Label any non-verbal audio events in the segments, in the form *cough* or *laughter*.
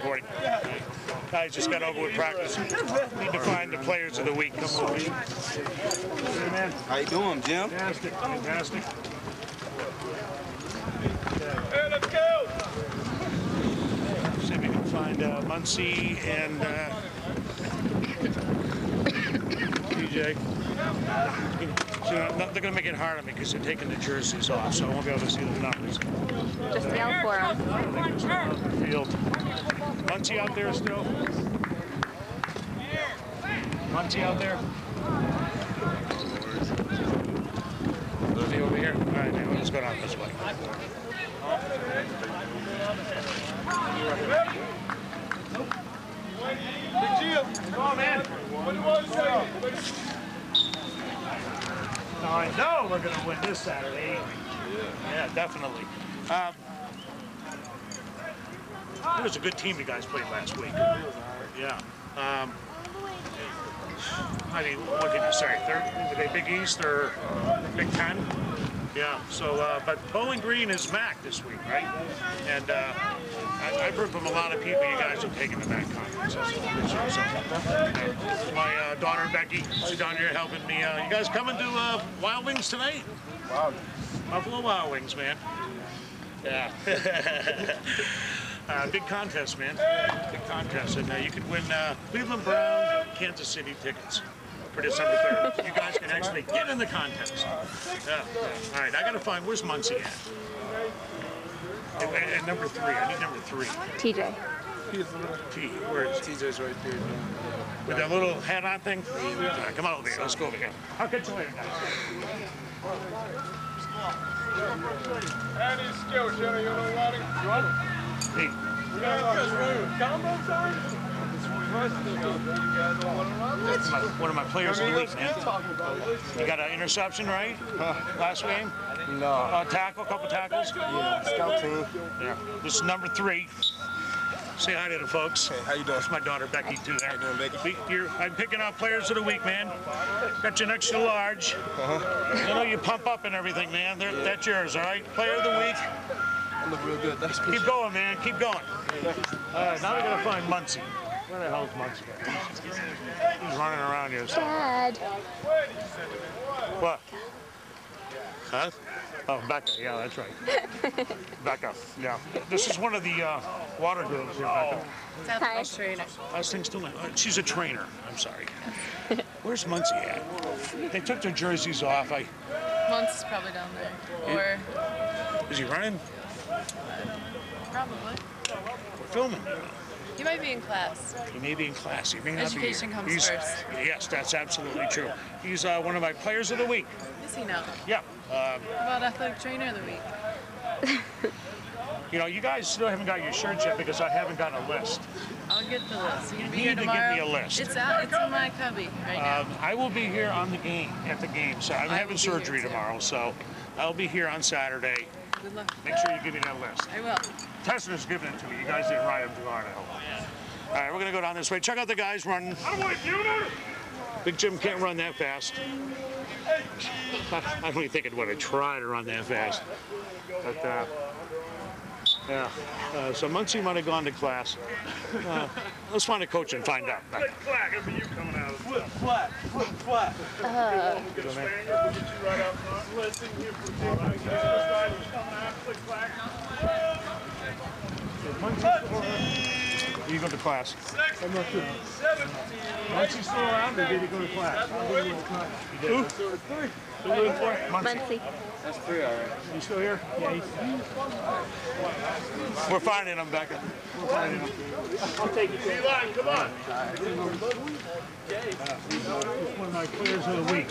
recording. Guys just got over with practice. Need to find the players of the week. Come on, Pete. Hey, man. How you doing, Jim? Fantastic, fantastic. Hey, let's go! See if we can find uh, Muncie and uh, DJ. So, uh, no, they're going to make it hard on me because they're taking the jerseys off, so I won't be able to see the numbers. Just yell for him. Field. Muncie out there still? Muncie out there. he over here? All right, man, let's go down this way. Come on, man. Now, I know we're going to win this Saturday. Yeah, definitely. Um, it was a good team you guys played last week. Yeah. Um, I mean, what can you say? They're, they Big East or Big Ten? Yeah. So, uh, but Bowling Green is MAC this week, right? And uh, I, I've heard from a lot of people you guys have taken the MAC conference. So, uh, my uh, daughter Becky, she's down here helping me. Uh, you guys coming to uh, Wild Wings tonight? Wow. Buffalo Wild Wings, man. Yeah. *laughs* uh, big contest, man. Big contest. And uh, you could win uh, Cleveland Browns and Kansas City tickets for December 3rd. You guys can actually get in the contest. Yeah. yeah. All right, I got to find, where's Muncie at? And, and- and number three, I need number three. TJ. T, where is? TJ's right there. With that little hat on thing? All right, come on over here, let's go over here. I'll catch you later, guys. How do you skill, Shannon? You know what? You want it? Hey, We got this room. Combo time? my, one of my players of the week, man. You got an interception, right? Last game? No. Uh, tackle, a couple tackles? Yeah, scout team. Yeah. This is number three. Say hi to the folks. Hey, how you doing? That's my daughter Becky too. There. doing, Becky? We- you're- I'm picking out players of the week, man. Got you an extra large. Uh-huh. You know you pump up and everything, man. They're, that's yours, all right? Player of the week. I look real good. Thanks, Keep going, man. Keep going. All right, now we gotta find Muncie. Where the hell's Muncie? He's running around here. So. Dad. What? Huh? Oh, Becca. Yeah, that's right. Becca. Yeah. This is one of the uh, water girls here, Becca. Hi. trainer. How's things doing? Uh, she's a trainer. I'm sorry. Where's Muncie at? They took their jerseys off. I. Monts is probably down there. Or Is he running? Probably. We're filming. you. Might be in class. He may be in class. He may not Education be. comes He's- first. Yes, that's absolutely true. He's uh, one of my players of the week. Is he now? Yeah. Um, about athletic trainer of the week? you know, you guys still haven't got your shirts yet because I haven't gotten a list. I'll get the list. You gonna be You here need to give me a list. It's out. It's in my cubby right now. Um, I will be here on the game, at the game. So I'm I having be surgery tomorrow, so I'll be here on Saturday. Good luck. Make sure you give me that list. I will. Tessner's giving it to me. You guys didn't write him too hard, I hope. All right, we're gonna go down this way. Check out the guys running. I want you, Big Jim can't run that fast. I, I don't even think I'd want to try to run that fast. But uh, yeah, uh, so Muncie might have gone to class. Uh, let's find a coach and find out. Flag, that'd be you coming out. Flip, flat, flip, flat. We'll get a Spaniard, we'll get you right out front. Let's in here for You go to class. I'm not sure. Seventeen. Muncie's still around, or did he go to class? Who? Muncie. Muncie. That's three, all right. You still here? Yeah, he's... We're finding him, Becca. We're finding him. I'll take it. Eli, come on. He's one of my players of the week.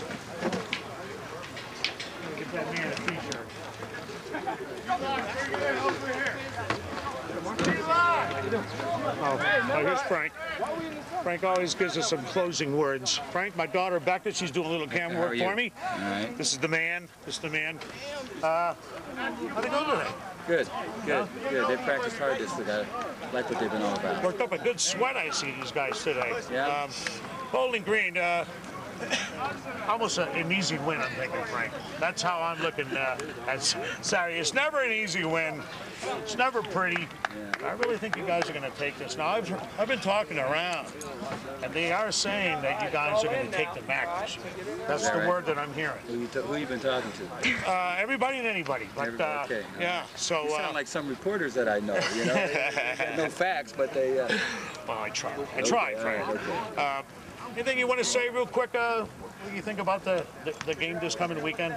Get that man a t-shirt. Oh, oh, here's Frank. Frank always gives us some closing words. Frank, my daughter Becca, she's doing a little camera work for me. All right. This is the man. This is the man. Uh, how'd it go today? Good, good, good. They practiced hard this. I like what they've been all about. Worked up a good sweat, I see these guys today. Yeah. Um, Bowling Green, uh, almost a, an easy win. I'm thinking, Frank. That's how I'm looking uh, at *laughs* Saturday. It's never an easy win. It's never pretty. I really think you guys are going to take this. Now I've I've been talking around, and they are saying that you guys are going to take the MAC. That's that the right? word that I'm hearing. Who you, t- who you been talking to? Uh, everybody and anybody. But Everybody, uh, okay. yeah. So You uh, sound like some reporters that I know. You know, They *laughs* got no facts, but they. Uh, well, I tried. I tried, all Frank. right, okay. Anything you want to say real quick? Uh, what do you think about the, the, the game this coming weekend?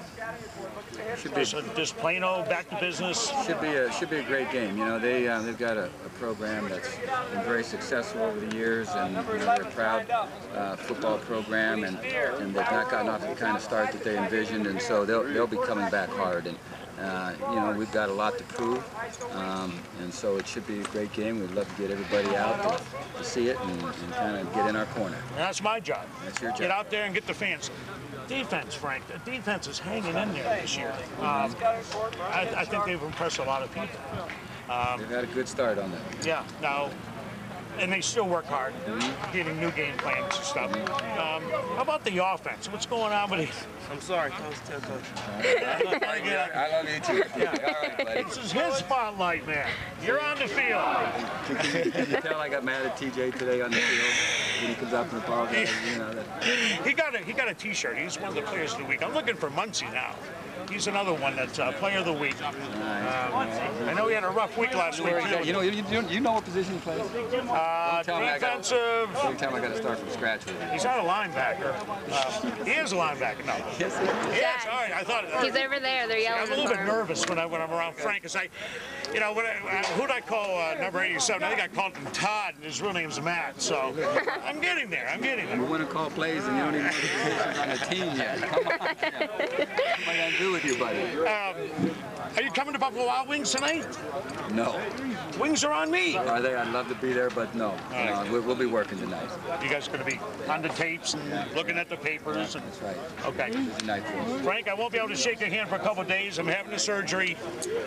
should be Just, just Plano back to business. should be a should be a great game. You know, they uh, they've got a, a program that's been very successful over the years, and you know, they're a proud uh, football program, and and they've not gotten off the kind of start that they envisioned, and so they'll they'll be coming back hard. And uh, you know, we've got a lot to prove, um, and so it should be a great game. We'd love to get everybody out to, to see it and, and kind of get in our corner. And that's my job. That's your job. Get out there and get the fans. Defense, Frank. The defense is hanging in there this year. Um, I, I think they've impressed a lot of people. They've had a good start on that. Yeah. Now, and they still work hard, getting new game plans and stuff. Um, how about the offense? What's going on with it? I'm sorry. Coach, tell coach. I love you too. All right, buddy. This is his spotlight, man. You're on the field. Can, can you, tell I got mad at TJ today on the field when he comes up and apologizes? You know, that, He got a he got a T-shirt. He's one of the players of the week. I'm looking for Muncie now. He's another one that's uh, player of the week. Um, I know he had a rough week last week. where too. You know, you, you, you know what position he plays? Uh, I got- defensive. Every time I got to start from scratch with him. He's not a linebacker. Uh, he is a linebacker. No. *laughs* Yes, he. Yes. All right. I thought. He's over there. They're yelling I'm a little bit nervous when I when I'm around Frank, cause I, you know, when I, uh, who'd I call uh, number 87? I think I called him Todd, and his real name's Matt. So *laughs* I'm getting there. I'm getting there. We want to call plays and you don't even know the positions on the team yet. Come on. Yeah. With you, buddy? Um, Are you coming to Buffalo Wild Wings tonight? No. Wings are on me. Are they? I'd love to be there, but no. no we'll, we'll be working tonight. You guys are going to be on the tapes and looking at the papers. And, That's right. okay. Night. Frank, I won't be able to shake your hand for a couple of days. I'm having a surgery.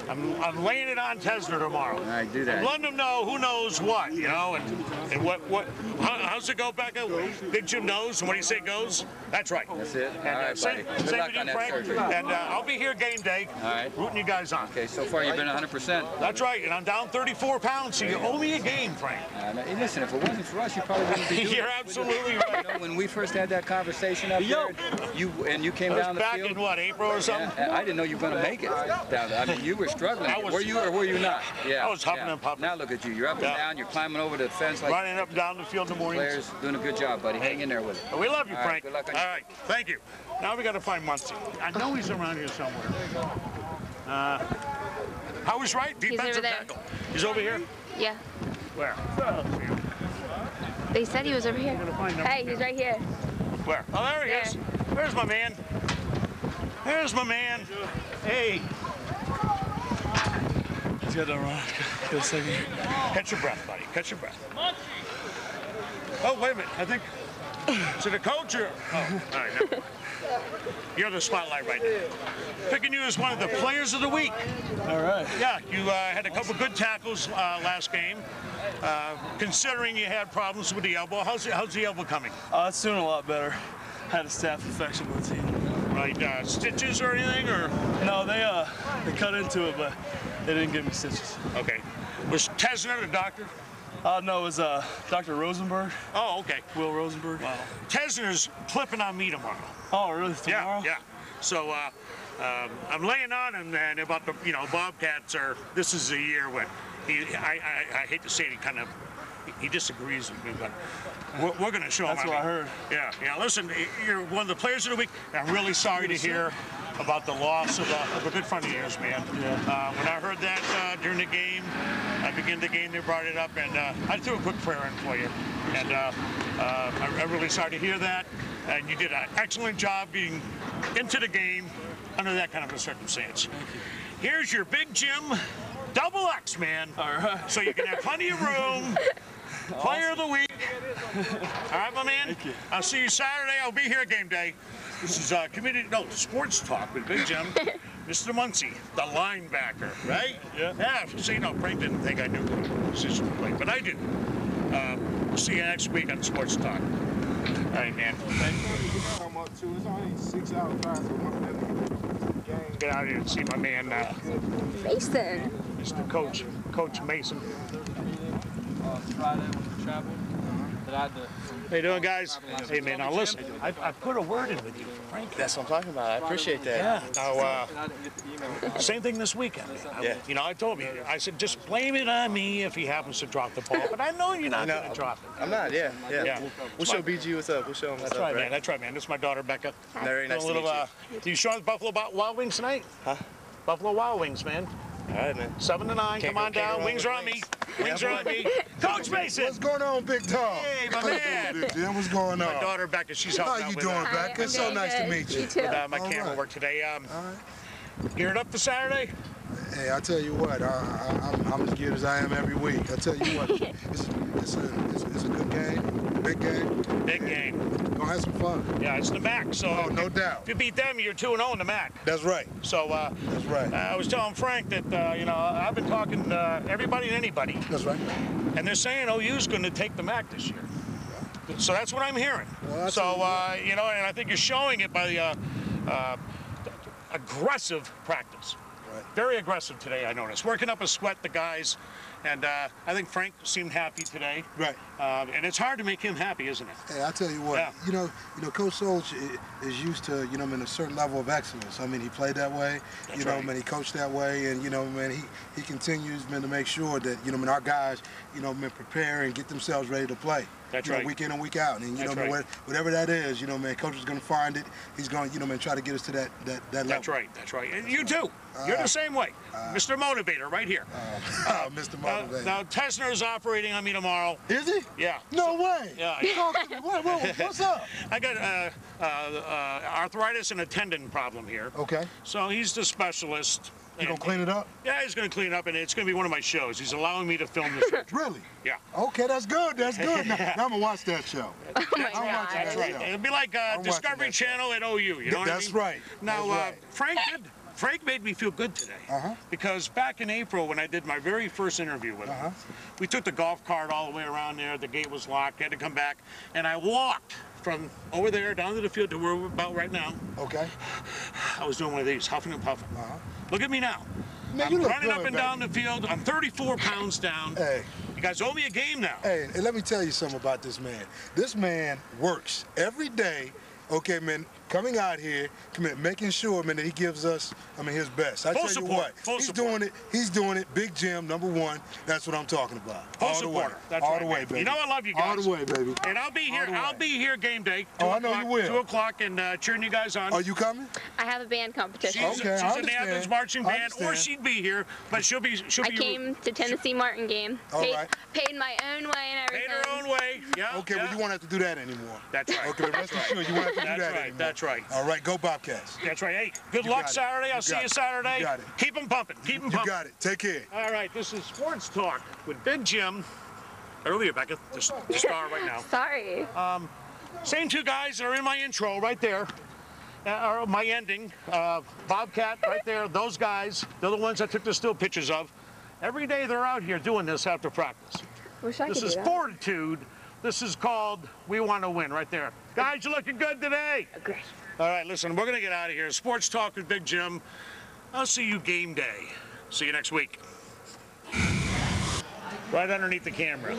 I'm, I'm laying it on Tesner tomorrow. All right, do that. I'm letting them know who knows what, you know, and, and what, what, how, how's it go, Becca? Big Jim knows, and what do you say goes? That's right. That's it? And, All uh, right, same, buddy. Good same luck on that Frank. surgery. And uh, I'll be here game day, All right. rooting you guys on. Okay, so far you've been 100%. That's right, and I'm down 34 pounds, so you owe me a game, Frank. Uh, hey, listen, if it wasn't for us, you probably wouldn't be *laughs* doing You're absolutely You right. know, when we first had that conversation up there, you and you came down the back field. in what, April or something? Yeah, I didn't know you were going to make it down there. I mean, you were struggling. Was- were you or were you not? Yeah. I was hopping yeah. and puffing. Now look at you. You're up and Yeah. down. You're climbing over the fence like Running up and down the field in the morning. players. Doing a good job, buddy. Hang in there with it. We love you, All right, Frank. good luck on All you. right, thank you. Now we got to find Muncie. I know he's around here somewhere. Uh, I was right. Defensive tackle. He's over here. Yeah. Where? They said he was over here. Gotta find him. Hey, he's right here. Where? Oh, there he There. is. There's my man. There's my man. Hey, He's got to run. Good second. catch your breath, buddy. Catch your breath. Oh, wait a minute. I think. Is it a coach or? Oh, all right. You're the spotlight right now. Picking you as one of the players of the week. All right. Yeah, you uh, had a couple good tackles uh, last game. Uh, considering you had problems with the elbow, how's the, how's the elbow coming? Uh, it's doing a lot better. Had a staph infection with the team. Right, uh, stitches or anything, or No, they uh they cut into it, but they didn't give me stitches. okay? Was Tesner the doctor? Uh, no, it was uh Dr. Rosenberg, Oh, okay. Will Rosenberg. Tesner's clipping on me tomorrow. Oh, really? Tomorrow? Yeah, yeah. So uh, um, I'm laying on him and about the you know Bobcats are. This is the year when he. I, I, I hate to say it, he kind of he disagrees with me, but we're, we're going to show him. That's what I heard. Yeah, yeah. Listen, you're one of the players of the week. I'm really sorry to hear about the loss of a, of a good friend of yours, man. Yeah. Uh, when I heard that uh, during the game, I began the game, they brought it up, and uh, I threw a quick prayer in for you. And uh, uh, I, I'm really sorry to hear that. And you did an excellent job being into the game under that kind of a circumstance. Here's your big Jim double X, man. All right. So you can have plenty of room. *laughs* Player of the week. All right, my man. Thank you. I'll see you Saturday. I'll be here game day. This is uh, community, no, sports talk with Big Jim. *laughs* Mr. Muncie, the linebacker, right? Yeah. Yeah, see, no, Frank didn't think I knew who position to play, but I do. Uh, we'll see you next week on Sports Talk. right, man. Come up to it's only six hours drive, so one minute. Game. Get out here and see my man, uh, Mason. Mr. Coach, Coach Mason. Uh, Friday when we traveled, that I had to. How you doing, guys? Hey, man, now listen, I, I put a word in with you, Frank. That's what I'm talking about. I appreciate that. Yeah. Now, uh, And I didn't get the email. same thing this weekend. Yeah. You know, I told you, I said, just blame it on me if he happens to drop the ball, but I know you're not No. going to drop it. I'm not. Yeah, yeah. Yeah. We'll, we'll show BG what's up. We'll show him what's That's up. right, man. That's right, man. This is my daughter, Becca. Very nice a to little, meet you. uh, you show us Buffalo Wild Wings tonight? Huh? Buffalo Wild Wings, man. All right, man. Seven to nine. Can't Come go- on down. Wings with are on me. wings. Wings are on me. Coach Mason. What's going on, Big Tom? Hey, my man. *laughs* Big Jim, what's going on? My daughter Becca, she's How helping you with, doing, Hi, Becca? I'm So doing nice to meet you. You too. with, uh, my All camera right. work today. Um, All right. geared up for Saturday? Hey, I tell you what, I, I, I'm, I'm as good as I am every week. I tell you what, it's, *laughs* it's, a, it's, it's a good game, big game. Big game. Gonna have some fun. Yeah, it's the MAC. So Oh, no doubt. if you beat them, you're 2 and 0 in the MAC. That's right. So uh, That's right. I was telling Frank that, uh, you know, I've been talking to everybody and anybody, That's right. and they're saying OU's going to take the MAC this year. So that's what I'm hearing. Well, so, uh, you know, and I think you're showing it by the uh, uh, aggressive practice. Right. Very aggressive today, I noticed. Working up a sweat, the guys. And uh, I think Frank seemed happy today. Right. Uh, and it's hard to make him happy, isn't it? Hey, I tell you what, Yeah. you know, you know, Coach Solich is used to, you know, in a certain level of excellence. I mean, he played that way, That's you know, right. man, he coached that way, and you know, man, he he continues, man, to make sure that you know, man, our guys, you know, man, prepare and get themselves ready to play. That's you know, right. week in and week out, and you That's know, man, right. what- whatever that is, you know, man, coach is going to find it. He's going, to you know, man, try to get us to that that that level. That's right. That's right. And you too. You're the same way. Mr. Motivator, right here. *laughs* Uh, Mr. Now, Motivator. now Tessner's operating on me tomorrow. is he? Yeah. No way. Yeah. Talk to me. What, what, *laughs* what's up? I got uh, uh, uh, arthritis and a tendon problem here. Okay. So he's the specialist. You gonna clean it up? Yeah, he's going to clean it up, and it's going to be one of my shows. He's allowing me to film this. show. *laughs* Really? Yeah. Okay, that's good. That's good. Now, now I'm gonna watch that show. Oh my I'm watching god. that That's right. show. It'll be like uh, Discovery that show. Channel at OU. You know what I mean? right. Now, That's uh. Frank did. Frank made me feel good today. Uh-huh. Because back in April, when I did my very first interview with Uh-huh. him, we took the golf cart all the way around there. The gate was locked. had to come back, and I walked from over there down to the field to where we're about right now. Okay. I was doing one of these, huffing and puffing. Uh-huh. Look at me now. Man, I'm you look running up and baby. down the field. I'm 34 pounds down. Hey, You guys owe me a game now. hey, and let me tell you something about this man. This man works every day. Okay, man, coming out here, come in, making sure, man, that he gives us, I mean, his best. I Full tell support, you what, full he's support. doing it. He's doing it. Big Jim, number one. That's what I'm talking about. Full All the way. supporter. That's All right, the way, man. baby. You know I love you guys. All guys. the way, baby. And I'll be here. I'll be here game day. Oh, two I know you o'clock- will. Two o'clock and uh, cheering you guys on. Are you coming? I have a band competition. She's, Okay, I she's in the. Athens marching band, or she'd be here, but she'll be she'll I be came to Tennessee Martin game. All paid, right. paid my own way and everything. paid her own way. Yeah. Okay, yeah. well, you won't have to do that anymore. That's right. Okay, rest assured, you won't have to do that right. anymore. That's right. All right, go Bobcats. That's right. Hey, good You luck. Saturday. I'll You see got you. Saturday. You got it. Keep them pumping. Keep them pumping. You got it. Take care. All right, this is Sports Talk with Big Jim. Earlier, Becca, the, the star right now. *laughs* Sorry. Same two guys that are in my intro right there, uh, or my ending. Uh, Bobcat right there, those guys, they're the ones I took the still pictures of. Every day they're out here doing this after practice. Wish I This could is do that. fortitude. This is called We Want to Win right there. Guys, you're looking good today. Great. All right, listen, we're going to get out of here. Sports Talk with Big Jim. I'll see you game day. See you next week. Right underneath the camera.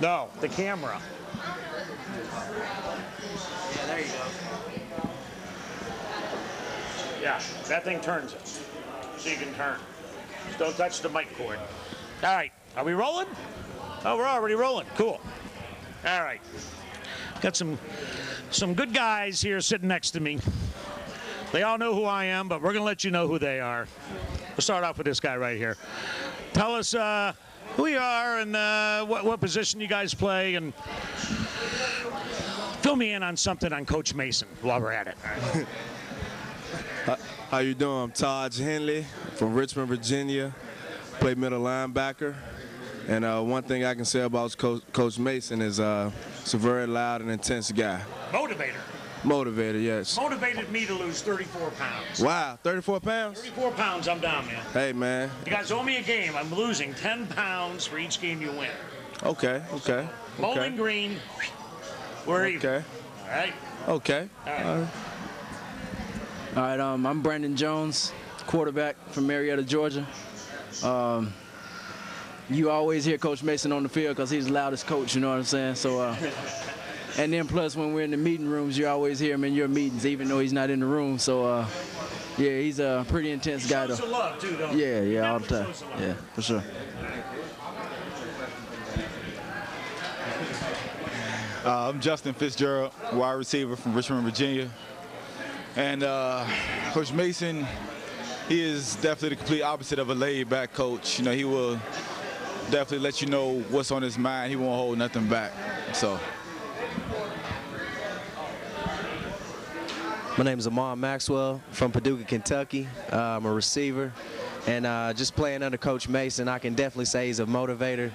No, the camera. Yeah, there you go. Yeah, that thing turns it. So you can turn. Just don't touch the mic cord. All right, are we rolling? Oh, we're already rolling. Cool. All right. Got some some good guys here sitting next to me. They all know who I am, but we're gonna let you know who they are. We'll start off with this guy right here. Tell us uh, who you are and uh, what, what position you guys play, and fill me in on something on Coach Mason while we're at it. How you doing? I'm Taj Henley from Richmond, Virginia. Play middle linebacker. And uh, one thing I can say about Coach, Coach Mason is uh, he's a very loud and intense guy. Motivator. Motivator, yes. motivated me to lose 34 pounds. Wow, 34 pounds? 34 pounds, I'm down, man. Hey, man. You guys owe me a game. I'm losing 10 pounds for each game you win. Okay, okay. Bowling okay. Green, We're even. Okay. All right. Okay. All right. All right, um, I'm Brandon Jones, quarterback from Marietta, Georgia. Um, you always hear Coach Mason on the field because he's the loudest coach, you know what I'm saying? So, uh, *laughs* and then plus when we're in the meeting rooms, you always hear him in your meetings, even though he's not in the room. So, uh, yeah, he's a pretty intense guy, Shows though. some love too, don't? Yeah, yeah, all the Definitely time. shows some love. Yeah, for sure. Uh, I'm Justin Fitzgerald, wide receiver from Richmond, Virginia. And uh, Coach Mason, he is definitely the complete opposite of a laid-back coach. You know, he will definitely let you know what's on his mind. He won't hold nothing back. So. My name is Amar Maxwell from Paducah, Kentucky. Uh, I'm a receiver. And uh, just playing under Coach Mason, I can definitely say he's a motivator.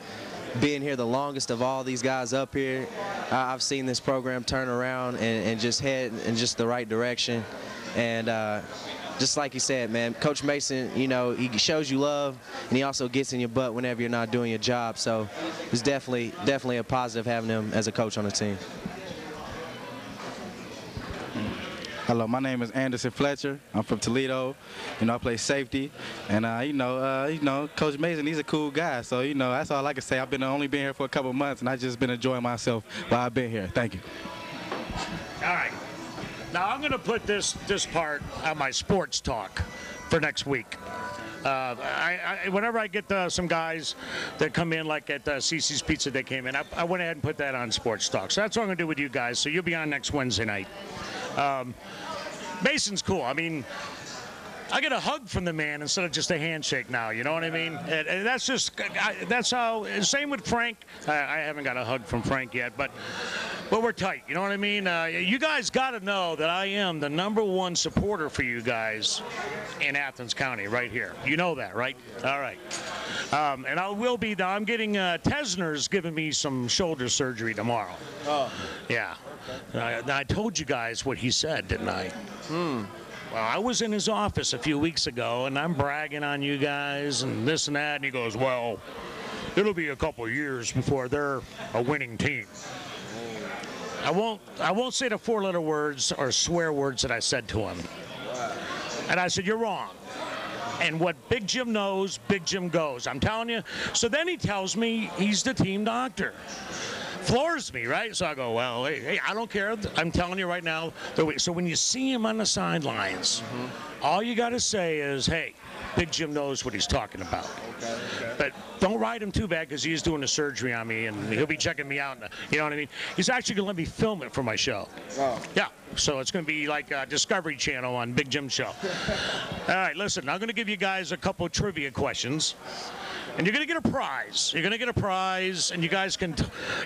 Being here the longest of all these guys up here, I- I've seen this program turn around and, and just head in just the right direction. And uh, just like you said, man, Coach Mason, you know, he shows you love, and he also gets in your butt whenever you're not doing your job. So it's definitely, definitely a positive having him as a coach on the team. Hello, my name is Anderson Fletcher. I'm from Toledo. You know, I play safety, and uh, you know, uh, you know, Coach Mason, he's a cool guy. So you know, that's all I can say. I've been only been here for a couple months, and I've just been enjoying myself while I've been here. Thank you. All right. Now I'm going to put this this part on my sports talk for next week. Uh, I, I, whenever I get uh, some guys that come in, like at uh, CC's Pizza, they came in. I, I went ahead and put that on sports talk. So that's what I'm going to do with you guys. So you'll be on next Wednesday night. Um, Mason's cool. I mean, I get a hug from the man instead of just a handshake now. You know what I mean? And, and that's just I, that's how. Same with Frank. I, I haven't got a hug from Frank yet, but but we're tight. You know what I mean? Uh, you guys got to know that I am the number one supporter for you guys in Athens County, right here. You know that, right? All right. Um, and I will be. I'm getting uh, Tesner's giving me some shoulder surgery tomorrow. Oh. Yeah. I, I told you guys what he said, didn't I? Hmm. Well, I was in his office a few weeks ago, and I'm bragging on you guys and this and that, and he goes, "Well, it'll be a couple of years before they're a winning team." I won't. I won't say the four-letter words or swear words that I said to him. And I said, "You're wrong." And what Big Jim knows, Big Jim goes. I'm telling you. So then he tells me he's the team doctor floors me, right? So I go, well, hey, hey, I don't care. I'm telling you right now. So when you see him on the sidelines, mm-hmm. all you got to say is, hey, Big Jim knows what he's talking about. But don't ride him too bad because he's doing the surgery on me and he'll be checking me out. You know what I mean? He's actually going to let me film it for my show. Yeah. So it's going to be like a Discovery Channel on Big Jim show. *laughs* All right, listen, I'm going to give you guys a couple of trivia questions. And you're going to get a prize. You're going to get a prize, and you guys can,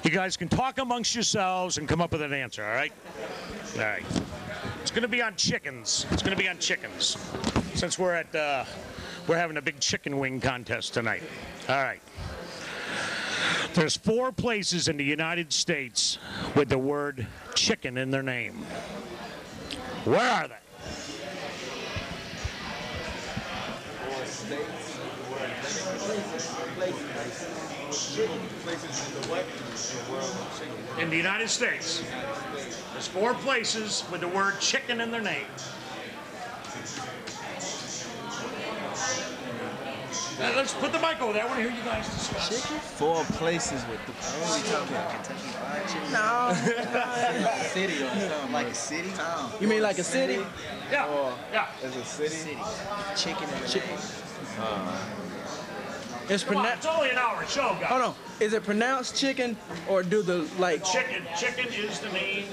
you guys can talk amongst yourselves and come up with an answer. All right. All right. It's going to be on chickens. It's going to be on chickens, since we're at, uh, we're having a big chicken wing contest tonight. All right. There's four places in the United States with the word chicken in their name. Where are they? In the United States, there's four places with the word chicken in their name. Now, let's put the mic over there. I want to hear you guys discuss. Four places with the. What are we talking about? Kentucky Fried Chicken? No. *laughs* city or something. Like a city? Town. You mean like a city? Yeah. Or Yeah. Is a city? City. Chicken in the Chicken. name. It's pronounced. it's only an hour show, guys. Hold on. Is it pronounced chicken or do the like? Chicken. Chicken is the name.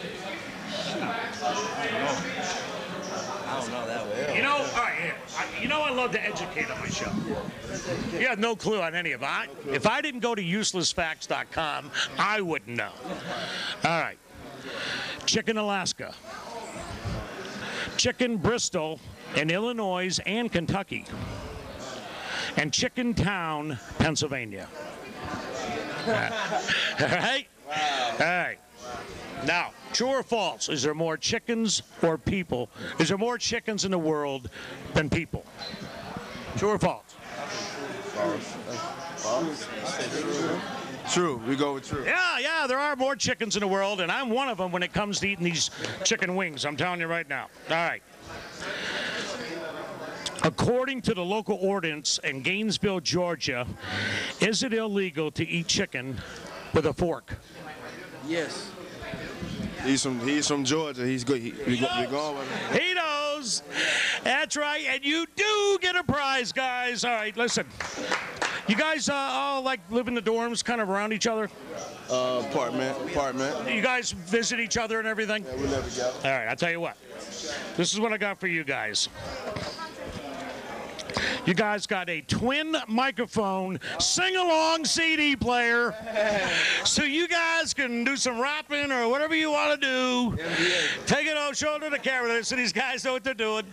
Oh, well. You know, all right. I, you know I love to educate on my show. You have no clue on any of it. If I didn't go to uselessfacts.com, I wouldn't know. All right. Chicken Alaska. Chicken Bristle in Illinois and Kentucky. And Chicken Town, Pennsylvania. *laughs* All right? All right. Now, true or false? Is there more chickens or people? Is there more chickens in the world than people? True or false? false True. We go with true. Yeah, yeah, there are more chickens in the world, and I'm one of them when it comes to eating these chicken wings. I'm telling you right now. All right. According to the local ordinance in Gainesville, Georgia, is it illegal to eat chicken with a fork? Yes. He's from he's from Georgia. He's good. He, go, we going. He knows. That's right, and you do get a prize, guys. All right, listen. You guys uh, all like live in the dorms, kind of around each other. Uh, apartment, apartment. You guys visit each other and everything. Yeah, we live together. All right, I'll tell you what. This is what I got for you guys. You guys got a twin microphone sing along CD player. So you guys can do some rapping or whatever you want to do. Take it on shoulder to the camera so these guys know what they're doing.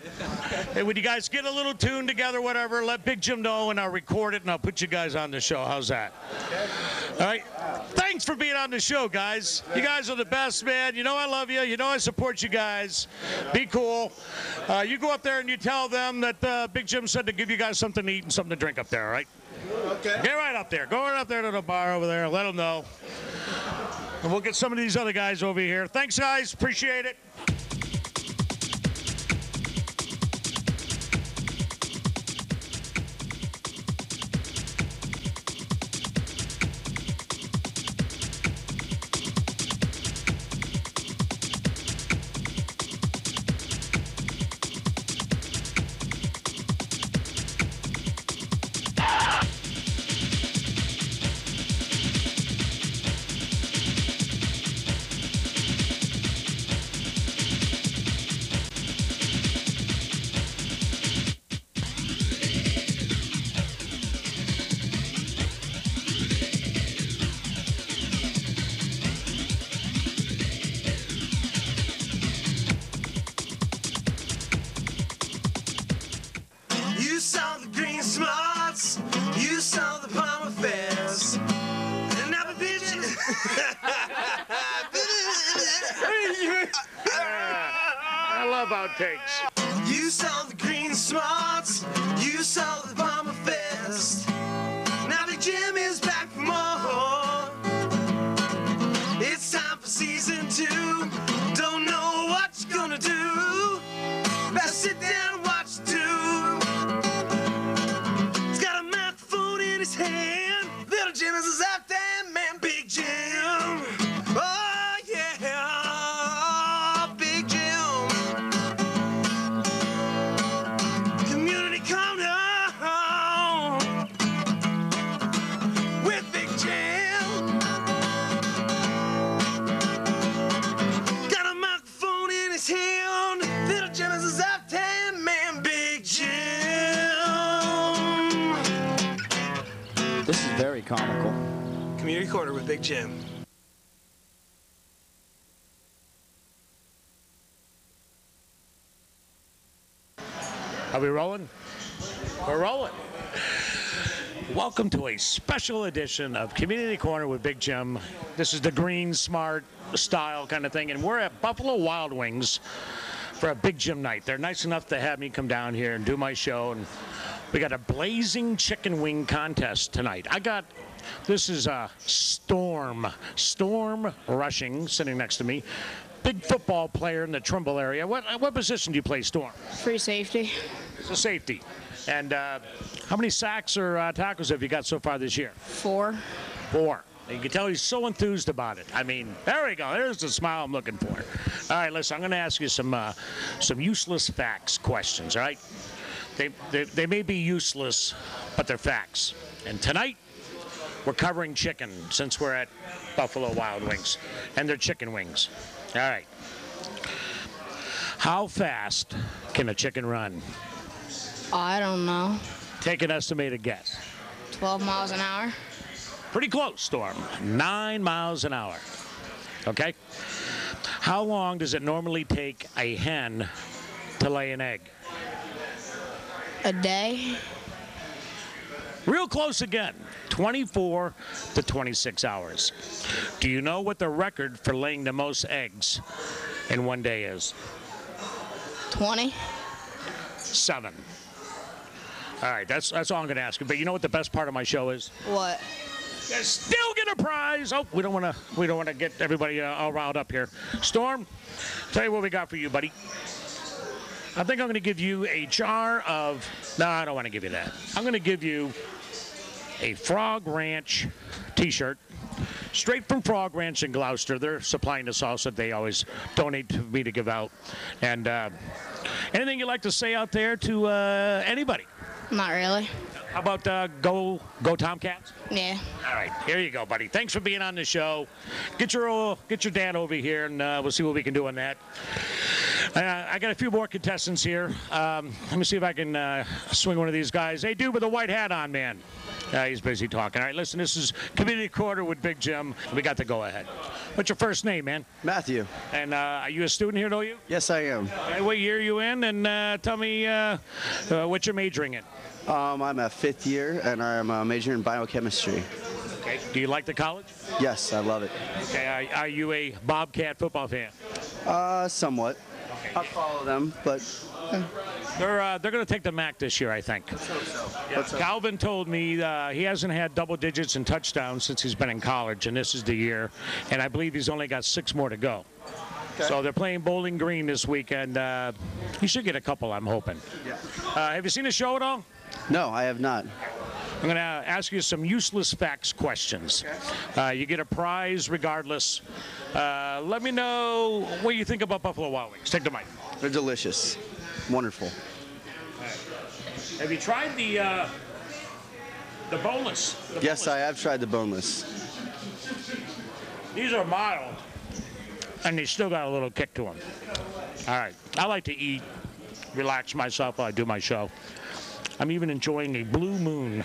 And when you guys get a little tune together, whatever, let Big Jim know and I'll record it and I'll put you guys on the show. How's that? All right. Thanks for being on the show, guys. You guys are the best, man. You know I love you. You know I support you guys. Be cool. Uh, you go up there and you tell them that uh, Big Jim said to give you guys something to eat and something to drink up there, all right? Okay. Get right up there. Go right up there to the bar over there. Let them know. And we'll get some of these other guys over here. Thanks, guys. Appreciate it. Hand. Little Jim is his left Corner with Big Jim. Are we rolling? We're rolling. Welcome to a special edition of Community Corner with Big Jim. This is the green smart style kind of thing, and we're at Buffalo Wild Wings for a Big Jim night. They're nice enough to have me come down here and do my show, and we got a blazing chicken wing contest tonight. I got this is a Storm, Storm Rushing, sitting next to me. Big football player in the Trimble area. What what position do you play, Storm? Free safety. It's a safety. And uh, how many sacks or uh, tackles have you got so far this year? Four. Four. You can tell he's so enthused about it. I mean, there we go. There's the smile I'm looking for. All right, listen. I'm going to ask you some uh, some useless facts questions. All right. They, they they may be useless, but they're facts. And tonight, we're covering chicken since we're at Buffalo Wild Wings, and they're chicken wings. All right. How fast can a chicken run? I don't know. Take an estimated guess. 12 miles an hour. Pretty close, Storm. Nine miles an hour. Okay? How long does it normally take a hen to lay an egg? A day. Real close again. 24 to 26 hours. Do you know what the record for laying the most eggs in one day is? 20. Seven. All right, that's that's all I'm going to ask you. But you know what the best part of my show is? What? You still get a prize. Oh, we don't want to. We don't want to get everybody uh, all riled up here. Storm, tell you what we got for you, buddy. I think I'm going to give you a jar of. No, I don't want to give you that. I'm going to give you a Frog Ranch T-shirt, straight from Frog Ranch in Glouster. They're supplying the sauce that they always donate to me to give out. And uh, anything you'd like to say out there to uh, anybody? Not really. How about uh, go go Tomcats? Yeah. All right, here you go, buddy. Thanks for being on the show. Get your uh, get your dad over here, and uh, we'll see what we can do on that. Uh, I got a few more contestants here. Um, let me see if I can uh, swing one of these guys. Hey, dude with a white hat on, man. Uh, he's busy talking. All right, listen. This is Community Corner with Big Jim. We got the go ahead. What's your first name, man? Matthew. And uh, are you a student here, know you? Yes, I am. Uh, what year are you in? And uh, tell me uh, uh, what you're majoring in. Um, I'm a fifth year, and I'm uh, majoring in biochemistry. Okay. Do you like the college? Yes, I love it. Okay. Are, are you a Bobcat football fan? Uh, somewhat. I follow them, but They're uh, they're going to take the MAC this year, I think. Yeah. Calvin told me uh, he hasn't had double digits in touchdowns since he's been in college, and this is the year. And I believe he's only got six more to go. So they're playing Bowling Green this weekend. Uh, he should get a couple, I'm hoping. Yeah. Uh, have you seen the show at all? no, I have not. I'm going to ask you some useless facts questions. Uh, you get a prize regardless. Uh, let me know what you think about Buffalo Wild Wings. Take the mic. They're delicious, wonderful. Have you tried the uh, the boneless? The Yes, I have tried the boneless. These are mild, and they still got a little kick to them. All right, I like to eat, relax myself while I do my show. I'm even enjoying a Blue Moon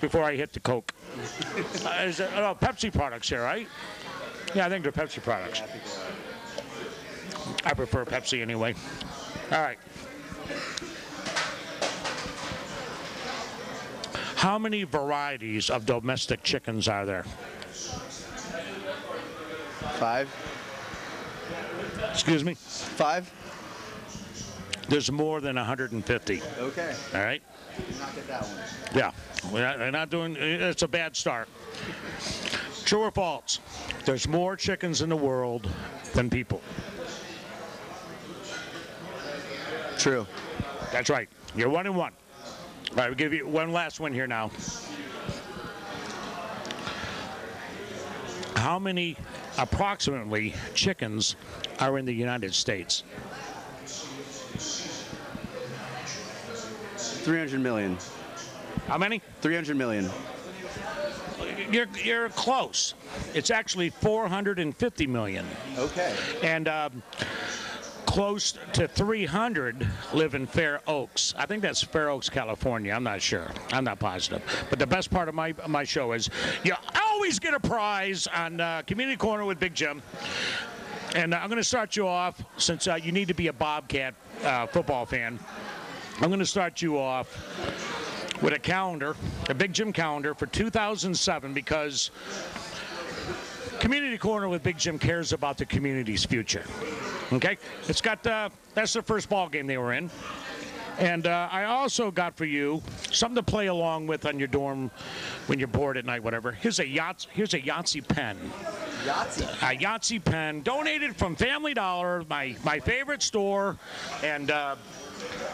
before I hit the Coke. Uh, is there, oh, Pepsi products here, right? Yeah, I think they're Pepsi products. I prefer Pepsi anyway. All right. How many varieties of domestic chickens are there? Five. Excuse me? Five. There's more than 150. Okay. All right? Not get that one. Yeah. We're not, we're not doing, it's a bad start. True or false? There's more chickens in the world than people. True. That's right. You're one and one. All right, we'll give you one last one here now. How many approximately chickens are in the United States? 300 million. How many? 300 million. You're, you're close. It's actually 450 million. Okay. And um, close to 300 live in Fair Oaks. I think that's Fair Oaks, California. I'm not sure. I'm not positive. But the best part of my my show is you always get a prize on uh, Community Corner with Big Jim. And I'm going to start you off since uh, you need to be a Bobcat uh, football fan. I'm going to start you off with a calendar, a Big Jim calendar for 2007 because Community Corner with Big Jim cares about the community's future. Okay, it's got uh, that's the first ball game they were in, and uh, I also got for you something to play along with on your dorm when you're bored at night, whatever. Here's a yacht. Here's a Yahtzee pen. Yahtzee. A Yahtzee pen donated from Family Dollar, my my favorite store, and. Uh,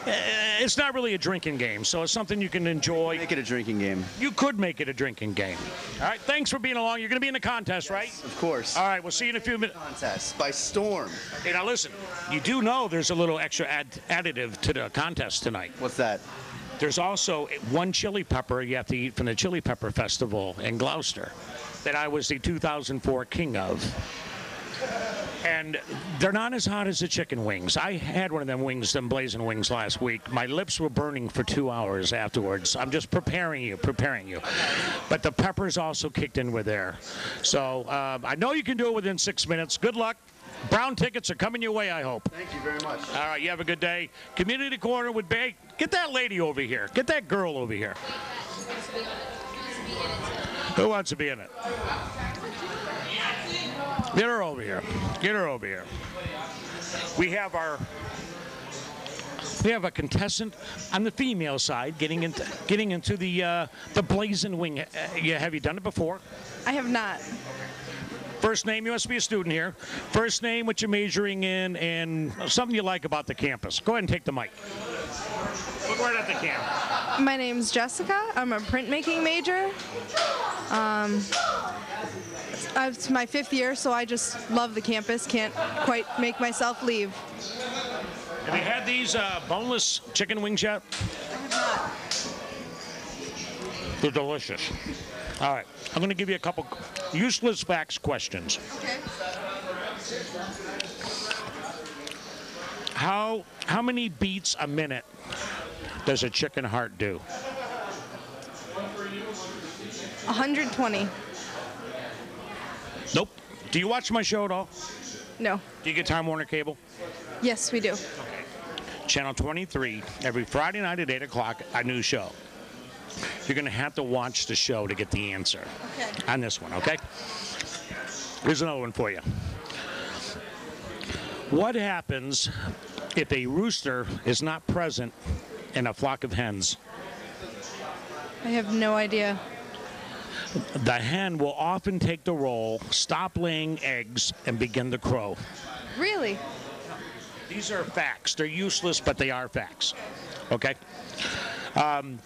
it's not really a drinking game, so it's something you can enjoy. Make it a drinking game. You could make it a drinking game. All right, thanks for being along. You're going to be in the contest, right? Of course. All right, we'll see you in a few minutes. Contest by storm. Hey, now listen, you do know there's a little extra add- additive to the contest tonight. What's that? There's also one chili pepper you have to eat from the Chili Pepper Festival in Glouster that I was the 2004 king of. And they're not as hot as the chicken wings. I had one of them wings, them blazing wings last week. My lips were burning for two hours afterwards. I'm just preparing you, preparing you. But the peppers also kicked in with there. So um, I know you can do it within six minutes. Good luck. Brown tickets are coming your way, I hope. Thank you very much. All right, you have a good day. Community Corner with Bay. Get that lady over here. Get that girl over here. Who wants to be in it? Get her over here. Get her over here. We have our we have a contestant on the female side getting into getting into the uh, the blazing wing. Uh, yeah, have you done it before? I have not. First name, you must be a student here. First name, what you're majoring in, and something you like about the campus. Go ahead and take the mic. Look right at the camera. My name's Jessica. I'm a printmaking major. Um, it's my fifth year, so I just love the campus. Can't quite make myself leave. Have you had these uh, boneless chicken wings yet? They're delicious. All right, I'm going to give you a couple useless facts questions. Okay. How how many beats a minute does a chicken heart do? 120. Nope. Do you watch my show at all? No. Do you get Time Warner Cable? Yes, we do. Channel 23, every Friday night at 8 o'clock, a new show. You're going to have to watch the show to get the answer okay. on this one, okay? Here's another one for you. What happens if a rooster is not present in a flock of hens? I have no idea. The hen will often take the role, stop laying eggs, and begin to crow. Really? These are facts. They're useless, but they are facts. Okay? Um,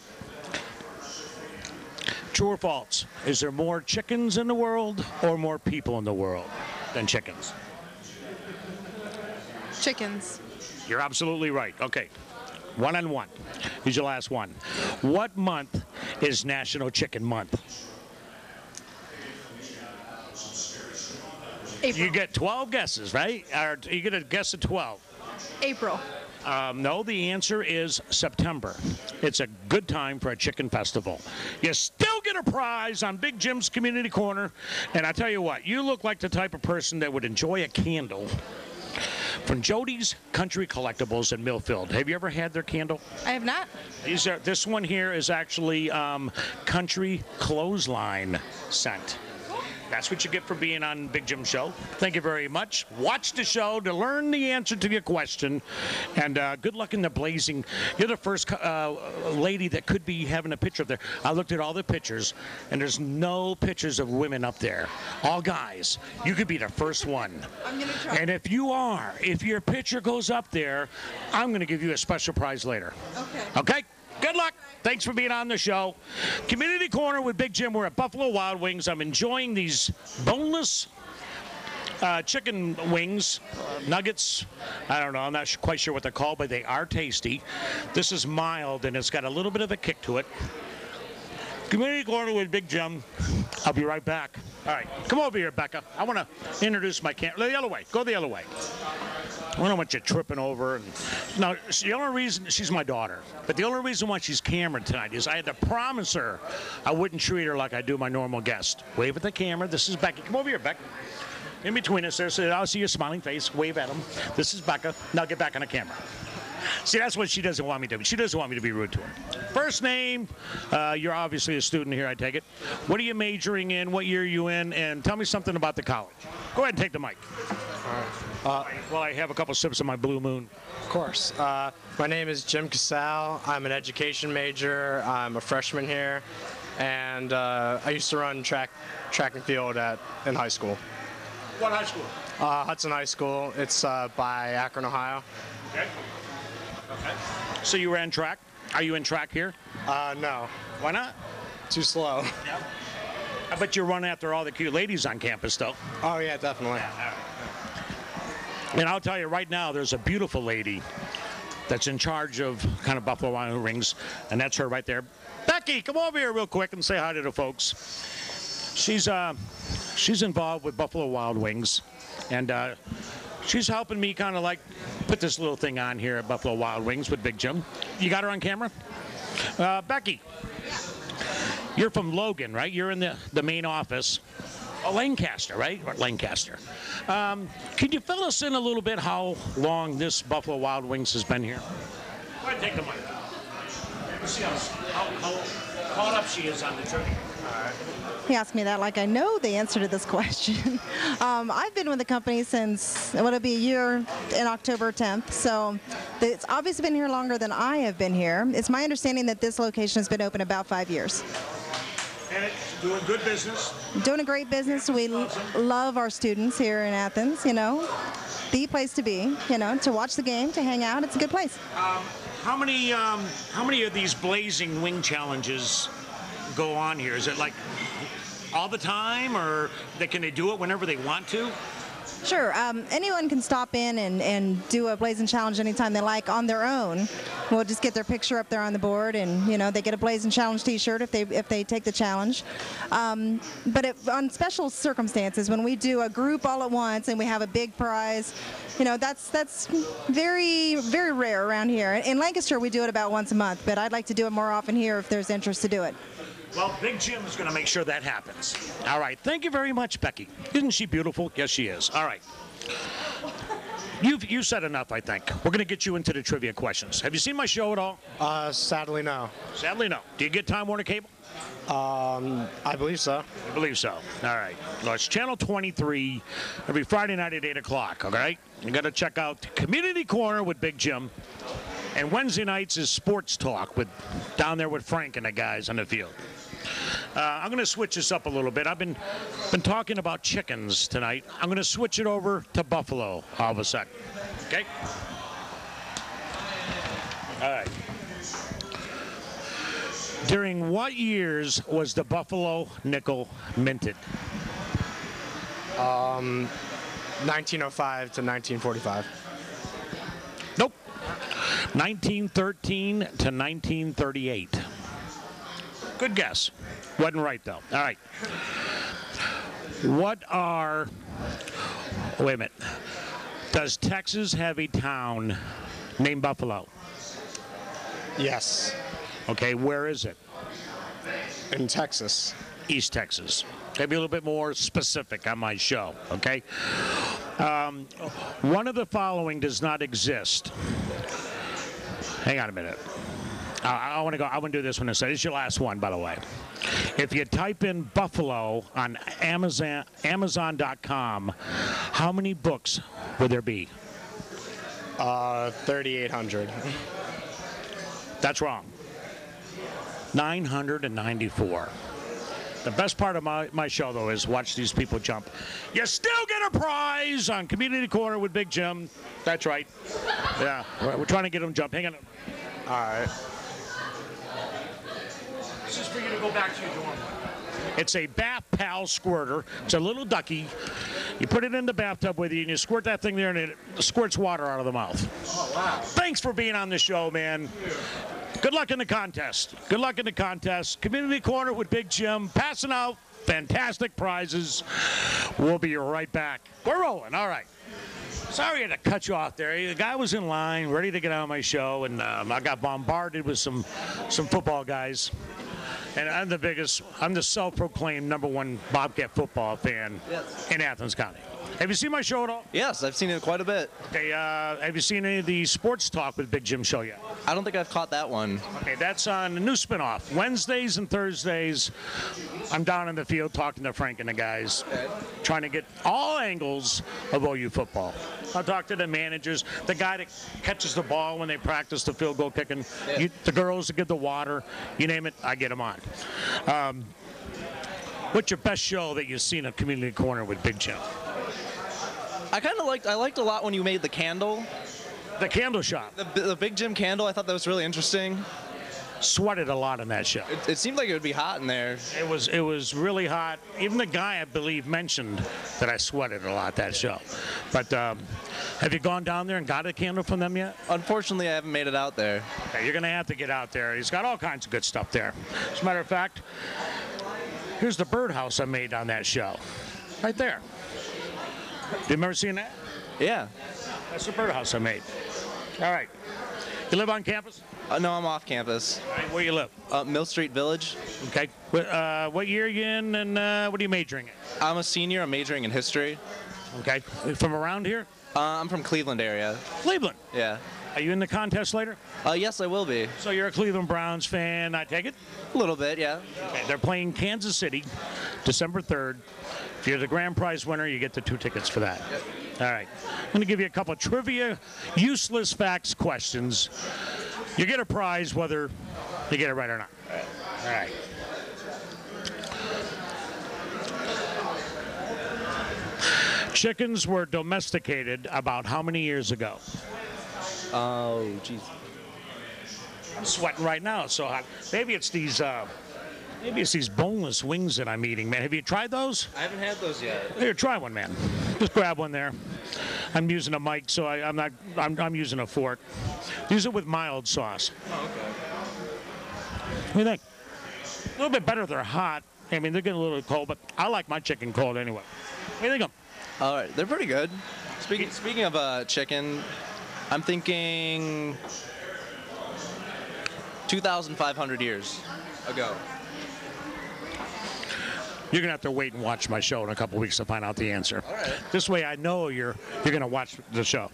true or false? Is there more chickens in the world or more people in the world than chickens? Chickens. You're absolutely right. Okay. One on one. Here's your last one. What month is National Chicken Month? April. You get 12 guesses, right? Or you get a guess of 12. April. Um, no, the answer is September. It's a good time for a chicken festival. You still get a prize on Big Jim's Community Corner. And I tell you what, you look like the type of person that would enjoy a candle from Jody's Country Collectibles in Millfield. Have you ever had their candle? I have not. These are. This one here is actually um, Country Clothesline scent. That's what you get for being on Big Jim Show. Thank you very much. Watch the show to learn the answer to your question. And uh, good luck in the blazing. You're the first uh, lady that could be having a picture up there. I looked at all the pictures, and there's no pictures of women up there. All guys. You could be the first one. I'm gonna try. And if you are, if your picture goes up there, I'm going to give you a special prize later. Okay. Okay? Good luck. Thanks for being on the show. Community Corner with Big Jim. We're at Buffalo Wild Wings. I'm enjoying these boneless uh, chicken wings, nuggets. I don't know. I'm not quite sure what they're called, but they are tasty. This is mild and it's got a little bit of a kick to it. Community Corner with Big Jim. I'll be right back. All right, come over here, Becca. I want to introduce my camera. The other way. Go the other way. I don't want you tripping over. And, no, she- the only reason she's my daughter, but the only reason why she's camera tonight is I had to promise her I wouldn't treat her like I do my normal guest. Wave at the camera. This is Becky. Come over here, Becca. In between us, there's I'll see your smiling face. Wave at them. This is Becca. Now get back on the camera. See, that's what she doesn't want me to do. She doesn't want me to be rude to her. First name, uh, you're obviously a student here, I take it. What are you majoring in? What year are you in? And tell me something about the college. Go ahead and take the mic. Uh, Well, I have a couple sips of my Blue Moon. Of course. Uh, my name is Jim Casal. I'm an education major. I'm a freshman here, and uh, I used to run track track and field at in high school. What high school? Uh, Hudson High School. It's uh, by Akron, Ohio. Okay. Okay. So you ran track? Are you in track here? Uh, no. Why not? Too slow. Yeah. I bet you run after all the cute ladies on campus, though. Oh yeah, definitely. And I'll tell you right now, there's a beautiful lady that's in charge of kind of Buffalo Wild Wings, and that's her right there. Becky, come over here real quick and say hi to the folks. She's uh, she's involved with Buffalo Wild Wings, and uh, she's helping me kind of like put this little thing on here at Buffalo Wild Wings with Big Jim. You got her on camera, uh, Becky. You're from Logan, right? You're in the the main office. Oh, Lancaster, right? Or Lancaster. Um, can you fill us in a little bit how long this Buffalo Wild Wings has been here? Go ahead, take the mic. See how, how, how caught up she is on the. He asked me that like I know the answer to this *laughs* question. um, I've been with the company since, what will be a year in October 10th. So It's obviously been here longer than I have been here. It's my understanding that this location has been open about five years. And it's doing good business. Doing a great business. We love our students here in Athens, you know. The place to be, you know, to watch the game, to hang out. It's a good place. Um, how many um, how many of these blazing wing challenges go on here? Is it like all the time, or they, can they do it whenever they want to? Sure. Um, anyone can stop in and, and do a Blazing Challenge anytime they like on their own. We'll just get their picture up there on the board, and you know they get a Blazing Challenge T-shirt if they if they take the challenge. Um, but on special circumstances, when we do a group all at once and we have a big prize, you know that's that's very very rare around here. In Lancaster, we do it about once a month, but I'd like to do it more often here if there's interest to do it. Well, Big Jim is going to make sure that happens. All right. Thank you very much, Becky. Isn't she beautiful? Yes, she is. All right. You've you said enough, I think. We're going to get you into the trivia questions. Have you seen my show at all? Uh, sadly, no. Sadly, no. Do you get Time Warner Cable? Um, I believe so. I believe so. All right. Well, it's Channel 23 every Friday night at 8 o'clock, okay? You got to check out Community Corner with Big Jim. And Wednesday nights is Sports Talk with down there with Frank and the guys on the field. Uh, I'm going to switch this up a little bit. I've been been talking about chickens tonight. I'm going to switch it over to buffalo all of a sudden. Okay? All right. During what years was the buffalo nickel minted? Um, 1905 to 1945. Nope. 1913 to 1938. Good guess. Wasn't right though. All right. What are? Wait a minute. Does Texas have a town named Buffalo? Yes. Okay. Where is it? In Texas. East Texas. Maybe a little bit more specific on my show. Okay. Um, one of the following does not exist. Hang on a minute. I, I want to go. I want to do this one instead. It's your last one, by the way. If you type in Buffalo on Amazon, Amazon.com, how many books would there be? Uh, 3,800. That's wrong. 994. The best part of my, my show, though, is watch these people jump. You still get a prize on Community Corner with Big Jim. That's right. Yeah, we're, we're trying to get them jump. Hang on. All right. This is for you to go back to your dorm. It's a Bath Pal squirter. It's a little ducky. You put it in the bathtub with you, and you squirt that thing there, and it squirts water out of the mouth. Oh, wow. Thanks for being on the show, man. Good luck in the contest. Good luck in the contest. Community Corner with Big Jim passing out fantastic prizes. We'll be right back. We're rolling. All right. Sorry I had to cut you off there. The guy was in line, ready to get on my show, and um, I got bombarded with some some football guys. And I'm the biggest, I'm the self-proclaimed number one Bobcat football fan in Athens County. Have you seen my show at all? Yes, I've seen it quite a bit. Okay, uh, have you seen any of the Sports Talk with Big Jim show yet? I don't think I've caught that one. Okay, that's on a new spinoff. Wednesdays and Thursdays, I'm down in the field talking to Frank and the guys, trying to get all angles of OU football. I'll talk to the managers, the guy that catches the ball when they practice the field goal kicking, you, the girls that get the water, you name it, I get them on. Um, what's your best show that you've seen at Community Corner with Big Jim? I kind of liked. I liked a lot when you made the candle. The candle shop. The, the Big Jim candle. I thought that was really interesting. Sweated a lot in that show. It, it seemed like it would be hot in there. It was it was really hot. Even the guy I believe mentioned that I sweated a lot that show. But um, have you gone down there and got a candle from them yet? Unfortunately, I haven't made it out there. Okay, you're gonna have to get out there. He's got all kinds of good stuff there. As a matter of fact, here's the birdhouse I made on that show, right there. Do you remember seeing that? Yeah. That's the birdhouse I made. All right. You live on campus? Uh, no, I'm off campus. All right, where you live? Uh, Mill Street Village. Okay. What, uh, what year are you in, and uh, what are you majoring in? I'm a senior. I'm majoring in history. Okay. From around here? Uh, I'm from Cleveland area. Cleveland. Yeah. Are you in the contest later? Uh, yes, I will be. So you're a Cleveland Browns fan, I take it? A little bit, yeah. Okay, they're playing Kansas City, December 3rd. If you're the grand prize winner, you get the two tickets for that. All right. I'm going to give you a couple of trivia, useless facts questions. You get a prize whether you get it right or not. All right. Chickens were domesticated about how many years ago? Oh, jeez. I'm sweating right now. It's so hot. Maybe it's these. Uh, maybe it's these boneless wings that I'm eating, man. Have you tried those? I haven't had those yet. Here, try one, man. Just grab one there. I'm using a mic, so I, I'm not. I'm, I'm using a fork. Use it with mild sauce. Oh, okay. What do you think? A little bit better. if They're hot. I mean, they're getting a little cold, but I like my chicken cold anyway. What do you think of 'em? All right, they're pretty good. Speaking speaking of uh, chicken, I'm thinking 2,500 years ago. You're gonna have to wait and watch my show in a couple weeks to find out the answer. All right. This way, I know you're you're gonna watch the show.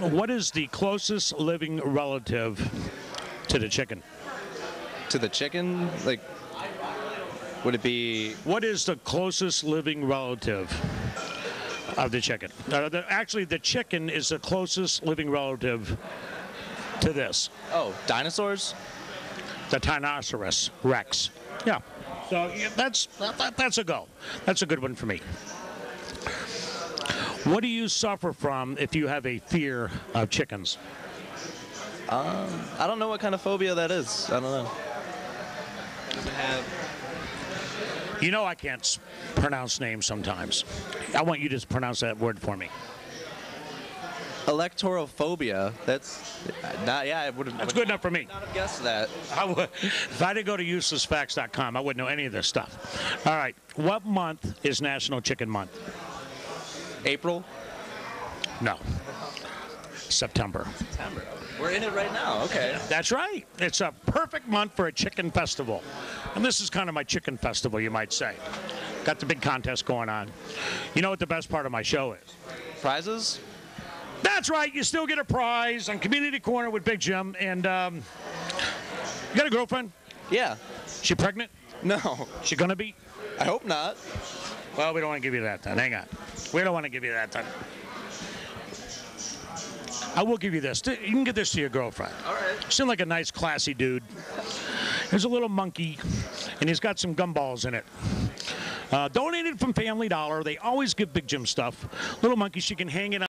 What is the closest living relative to the chicken? To the chicken, like, would it be? What is the closest living relative of the chicken? Uh, the, actually, the chicken is the closest living relative to this. Oh, dinosaurs. The Tyrannosaurus Rex. Yeah. So yeah, that's that, that- that's a go. That's a good one for me. What do you suffer from if you have a fear of chickens? Um, I don't know what kind of phobia that is. I don't know. You know I can't pronounce names sometimes. I want you to pronounce that word for me. Alektorophobia. That's not. Yeah, it would have. That's good enough for me. Not have guessed that. I would, if I didn't go to uselessfacts.com, I wouldn't know any of this stuff. All right. What month is National Chicken Month? April. No. September. September. We're in it right now. Okay. That's right. It's a perfect month for a chicken festival. And this is kind of my chicken festival, you might say. Got the big contest going on. You know what the best part of my show is? Prizes? That's right. You still get a prize on Community Corner with Big Jim. And um, you got a girlfriend? Yeah. She pregnant? No. She gonna be? I hope not. Well, we don't want to give you that then. Hang on. We don't want to give you that then. I will give you this. You can get this to your girlfriend. All right. Seems like a nice, classy dude. There's a little monkey, and he's got some gumballs in it. Uh, donated from Family Dollar. They always give Big Jim stuff. Little monkey, she can hang it on.